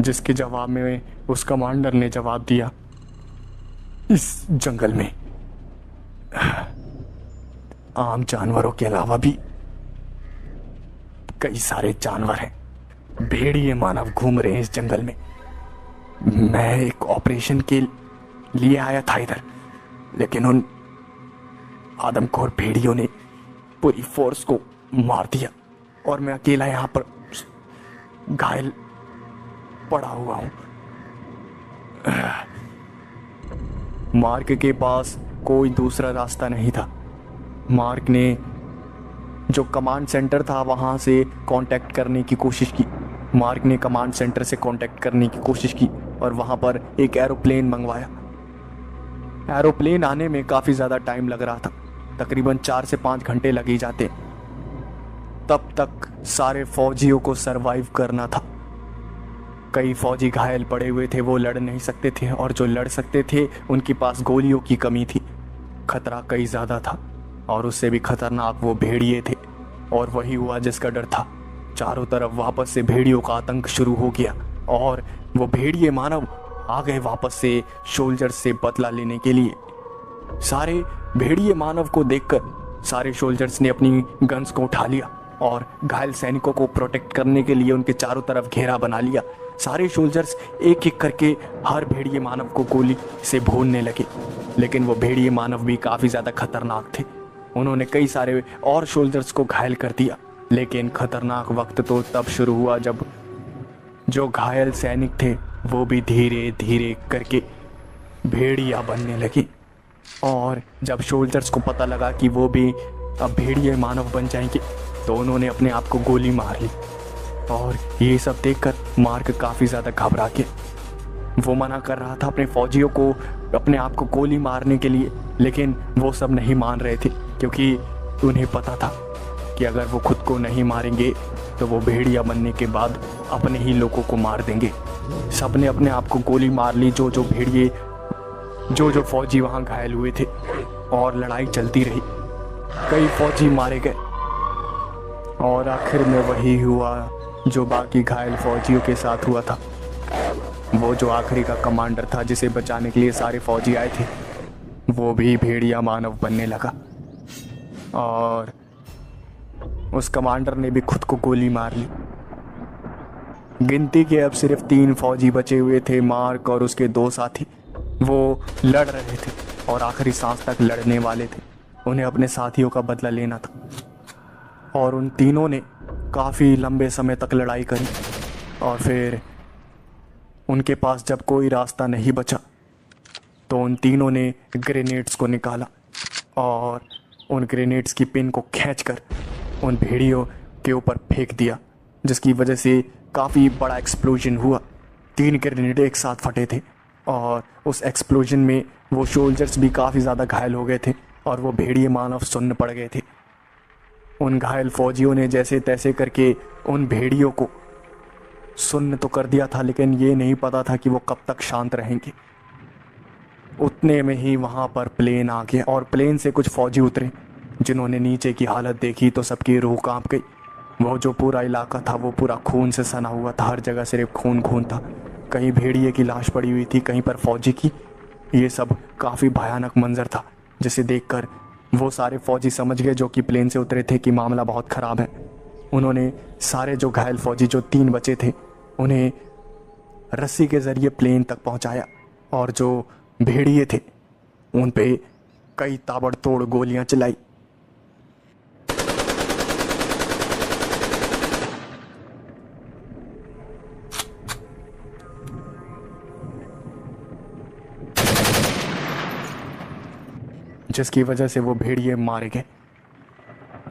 जिसके जवाब में उस कमांडर ने जवाब दिया, इस जंगल में। आम जानवरों के अलावा भी कई सारे जानवर हैं। भेड़िए मानव घूम रहे हैं इस जंगल में। मैं एक ऑपरेशन के लिए आया था इधर, लेकिन उन आदमखोर भेड़ियों ने पूरी फोर्स को मार दिया। और मैं अकेला यहाँ पर घायल पड़ा हुआ हूँ। मार्क के पास कोई दूसरा रास्ता नहीं था। मार्क ने जो कमांड सेंटर था, वहाँ से कांटेक्ट करने की कोशिश की। मार्क ने कमांड सेंटर से कांटेक्ट करने की कोशिश की और वहाँ पर एक एरोप्लेन मंगवाया। एरोप्लेन आने में काफ़ी ज़्यादा टाइम लग रहा था। तकरीबन चार से पाँच घंटे लगे जाते। तब तक सारे फौजियों को सरवाइव करना था। कई फौजी घायल पड़े हुए थे, वो लड़ नहीं सकते थे और जो लड़ सकते थे, उनके पास गोलियों की कमी थी। खतरा कई ज़्यादा था और उससे भी खतरनाक वो भेड़िए थे और वही हुआ जिसका डर था। चारों तरफ़ वापस से भेड़ियों का आतंक शुरू हो गया और वो भेड़िए मानव आ गए वापस से शोल्जर से बदला लेने के लिए। सारे भेड़िए मानव को देखकर सारे शोल्जर्स ने अपनी गन्स को उठा लिया। और घायल सैनिकों को प्रोटेक्ट करने के लिए उनके चारों तरफ़ घेरा बना लिया। सारे सोल्जर्स एक एक करके हर भेड़िए मानव को गोली से भूनने लगे। लेकिन वो भेड़िए मानव भी काफ़ी ज़्यादा खतरनाक थे। उन्होंने कई सारे और शोल्डर्स को घायल कर दिया। लेकिन खतरनाक वक्त तो तब शुरू हुआ जब जो घायल सैनिक थे, वो भी धीरे धीरे करके भेड़िया बनने लगी। और जब शोल्डर्स को पता लगा कि वो भी अब भेड़िए मानव बन जाएँगे तो उन्होंने अपने आप को गोली मार ली। और ये सब देखकर मार्क काफ़ी ज़्यादा घबरा के वो मना कर रहा था अपने फौजियों को, अपने आप को गोली मारने के लिए, लेकिन वो सब नहीं मान रहे थे, क्योंकि उन्हें पता था कि अगर वो खुद को नहीं मारेंगे तो वो भेड़िया बनने के बाद अपने ही लोगों को मार देंगे। सबने अपने आप को गोली मार ली जो जो भेड़िए जो जो फौजी वहाँ घायल हुए थे, और लड़ाई चलती रही। कई फौजी मारे गए। और आखिर में वही हुआ जो बाकी घायल फौजियों के साथ हुआ था। वो जो आखिरी का कमांडर था जिसे बचाने के लिए सारे फौजी आए थे, वो भी भेड़िया मानव बनने लगा। और उस कमांडर ने भी खुद को गोली मार ली। गिनती के अब सिर्फ़ तीन फौजी बचे हुए थे, मार्क और उसके दो साथी। वो लड़ रहे थे और आखिरी सांस तक लड़ने वाले थे। उन्हें अपने साथियों का बदला लेना था। और उन तीनों ने काफ़ी लंबे समय तक लड़ाई करी। और फिर उनके पास जब कोई रास्ता नहीं बचा तो उन तीनों ने ग्रेनेड्स को निकाला और उन ग्रेनेड्स की पिन को खींचकर उन भेड़ियों के ऊपर फेंक दिया, जिसकी वजह से काफ़ी बड़ा एक्सप्लोजन हुआ। तीन ग्रेनेड एक साथ फटे थे और उस एक्सप्लोजन में वो सोल्जर्स भी काफ़ी ज़्यादा घायल हो गए थे और वो भेड़िए मानव सुन्न पड़ गए थे। उन घायल फौजियों ने जैसे तैसे करके उन भेड़ियों को सुन्न तो कर दिया था, लेकिन ये नहीं पता था कि वो कब तक शांत रहेंगे। उतने में ही वहाँ पर प्लेन आ गया और प्लेन से कुछ फौजी उतरे, जिन्होंने नीचे की हालत देखी तो सबकी रूह काँप गई। वो जो पूरा इलाका था, वो पूरा खून से सना हुआ था, हर जगह सिर्फ़ खून खून था। कहीं भेड़िए की लाश पड़ी हुई थी, कहीं पर फौजी की। ये सब काफ़ी भयानक मंजर था, जिसे देखकर वो सारे फौजी समझ गए जो कि प्लेन से उतरे थे कि मामला बहुत ख़राब है। उन्होंने सारे जो घायल फौजी, जो तीन बचे थे, उन्हें रस्सी के ज़रिए प्लेन तक पहुँचाया और जो भेड़िए थे, उन पे कई ताबड़तोड़ गोलियाँ चलाई। जिसकी वजह से वो भेड़िए मारे गए।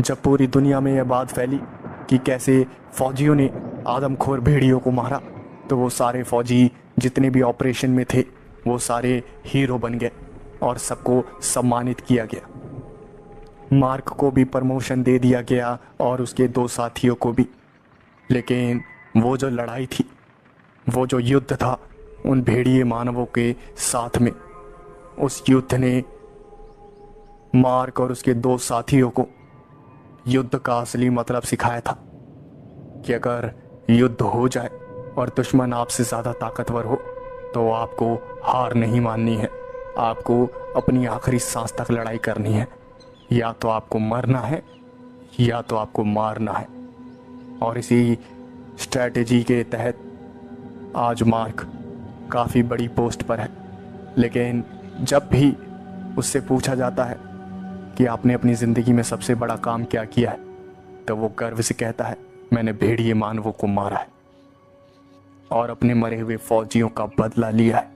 जब पूरी दुनिया में यह बात फैली कि कैसे फौजियों ने आदमखोर भेड़ियों को मारा तो वो सारे फौजी जितने भी ऑपरेशन में थे, वो सारे हीरो बन गए और सबको सम्मानित किया गया। मार्क को भी प्रमोशन दे दिया गया और उसके दो साथियों को भी। लेकिन वो जो लड़ाई थी, वो जो युद्ध था, उन भेड़िए मानवों के साथ में, उस युद्ध ने मार्क और उसके दो साथियों को युद्ध का असली मतलब सिखाया था कि अगर युद्ध हो जाए और दुश्मन आपसे ज़्यादा ताकतवर हो तो आपको हार नहीं माननी है। आपको अपनी आखिरी सांस तक लड़ाई करनी है। या तो आपको मरना है, या तो आपको मारना है। और इसी स्ट्रैटेजी के तहत आज मार्क काफ़ी बड़ी पोस्ट पर है। लेकिन जब भी उससे पूछा जाता है कि आपने अपनी ज़िंदगी में सबसे बड़ा काम क्या किया है? तो वो गर्व से कहता है, मैंने भेड़िए मानवों को मारा है और अपने मरे हुए फौजियों का बदला लिया है।